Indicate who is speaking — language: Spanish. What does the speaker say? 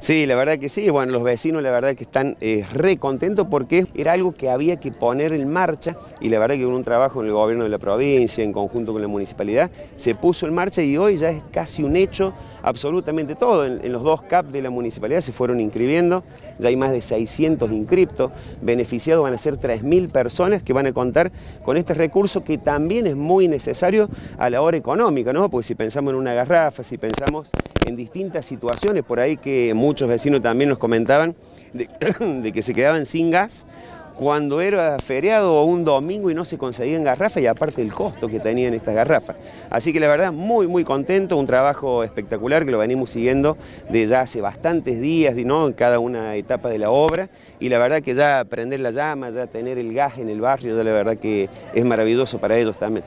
Speaker 1: Sí, la verdad que sí. Bueno, los vecinos la verdad que están eh, re contentos porque era algo que había que poner en marcha y la verdad que con un trabajo en el gobierno de la provincia, en conjunto con la municipalidad, se puso en marcha y hoy ya es casi un hecho absolutamente todo. En, los dos CAP de la municipalidad se fueron inscribiendo, ya hay más de 600 inscriptos, beneficiados van a ser 3.000 personas que van a contar con este recurso que también es muy necesario a la hora económica, ¿no? Porque si pensamos en una garrafa, si pensamos en distintas situaciones, por ahí que muchos vecinos también nos comentaban de, que se quedaban sin gas cuando era feriado o un domingo y no se conseguían garrafas y aparte el costo que tenían estas garrafas. Así que la verdad muy muy contento, un trabajo espectacular que lo venimos siguiendo desde ya hace bastantes días ¿no? en cada una etapa de la obra y la verdad que ya prender la llama, ya tener el gas en el barrio, ya la verdad que es maravilloso para ellos también.